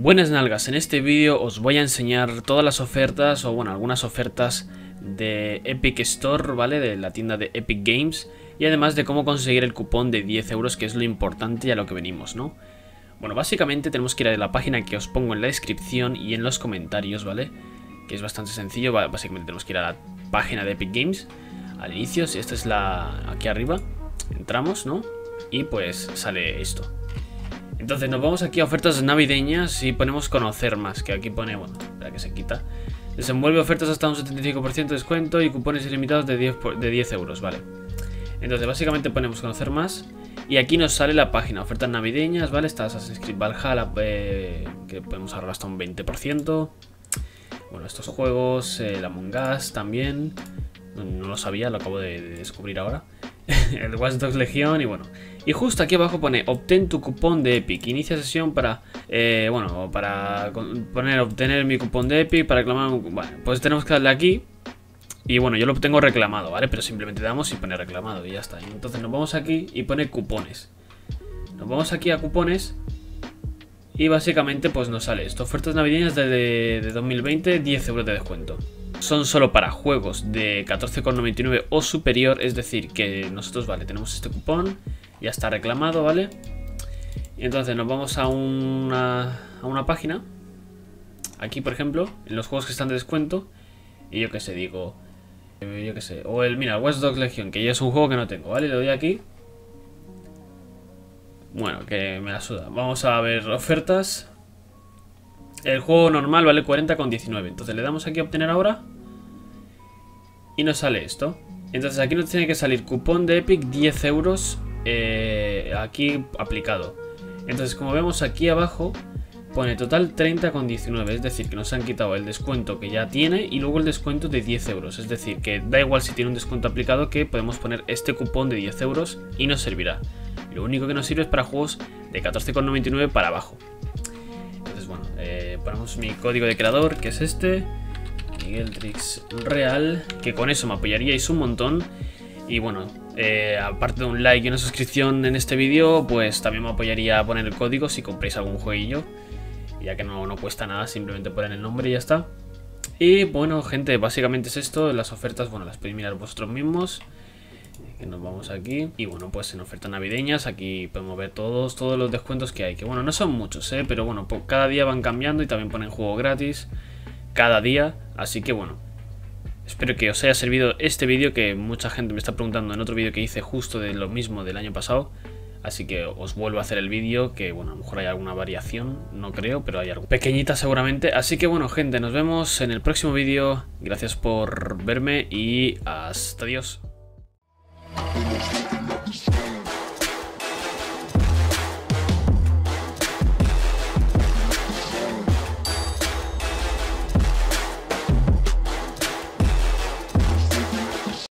Buenas nalgas, en este vídeo os voy a enseñar todas las ofertas, o bueno, algunas ofertas de Epic Store, ¿vale? De la tienda de Epic Games, y además de cómo conseguir el cupón de 10 euros, que es lo importante y a lo que venimos, ¿no? Bueno, básicamente tenemos que ir a la página que os pongo en la descripción y en los comentarios, ¿vale? Que es bastante sencillo, básicamente tenemos que ir a la página de Epic Games, al inicio, si esta es la... aquí arriba, entramos, ¿no? Y pues sale esto. Entonces nos vamos aquí a ofertas navideñas y ponemos conocer más, que aquí pone, bueno, espera que se quita. Desenvuelve ofertas hasta un 75% de descuento y cupones ilimitados de 10, de 10 euros, vale. Entonces básicamente ponemos conocer más y aquí nos sale la página, ofertas navideñas, ¿vale? Está Assassin's Creed Valhalla, eh, que podemos ahorrar hasta un 20%. Bueno, estos juegos, el Among Us también, no, lo sabía, lo acabo de descubrir ahora. el Watch Dogs Legion y bueno. Y justo aquí abajo pone obtén tu cupón de Epic. Inicia sesión para, eh, bueno, para poner obtener mi cupón de Epic para reclamar. Bueno, pues tenemos que darle aquí. Y bueno, yo lo tengo reclamado, ¿vale? Pero simplemente damos y pone reclamado y ya está. Entonces nos vamos aquí y pone cupones. Nos vamos aquí a cupones. Y básicamente pues nos sale esto. Ofertas navideñas de, de 2020, 10 euros de descuento son solo para juegos de 14,99 o superior, es decir, que nosotros, vale, tenemos este cupón, ya está reclamado, ¿vale? Y entonces nos vamos a una, a una página, aquí por ejemplo, en los juegos que están de descuento, y yo que sé, digo, eh, yo que sé, o el, mira, West Dogs Legion, que ya es un juego que no tengo, ¿vale? Le doy aquí. Bueno, que me la suda. Vamos a ver ofertas. El juego normal vale 40,19. Entonces le damos aquí a obtener ahora. Y nos sale esto. Entonces aquí nos tiene que salir cupón de Epic 10 euros eh, aquí aplicado. Entonces como vemos aquí abajo pone total 30,19. Es decir, que nos han quitado el descuento que ya tiene y luego el descuento de 10 euros. Es decir, que da igual si tiene un descuento aplicado que podemos poner este cupón de 10 euros y nos servirá. Lo único que nos sirve es para juegos de 14,99 para abajo. Ponemos mi código de creador que es este. Miguel Trix Real, que con eso me apoyaríais un montón. Y bueno, eh, aparte de un like y una suscripción en este vídeo, pues también me apoyaría poner el código si compréis algún jueguillo. Ya que no, no cuesta nada, simplemente poner el nombre y ya está. Y bueno, gente, básicamente es esto. Las ofertas, bueno, las podéis mirar vosotros mismos. Que nos vamos aquí. Y bueno, pues en ofertas navideñas, aquí podemos ver todos, todos los descuentos que hay. Que bueno, no son muchos, ¿eh? Pero bueno, cada día van cambiando y también ponen juego gratis cada día. Así que bueno, espero que os haya servido este vídeo que mucha gente me está preguntando en otro vídeo que hice justo de lo mismo del año pasado. Así que os vuelvo a hacer el vídeo, que bueno, a lo mejor hay alguna variación, no creo, pero hay algo pequeñita seguramente. Así que bueno, gente, nos vemos en el próximo vídeo. Gracias por verme y hasta adiós. Thank you.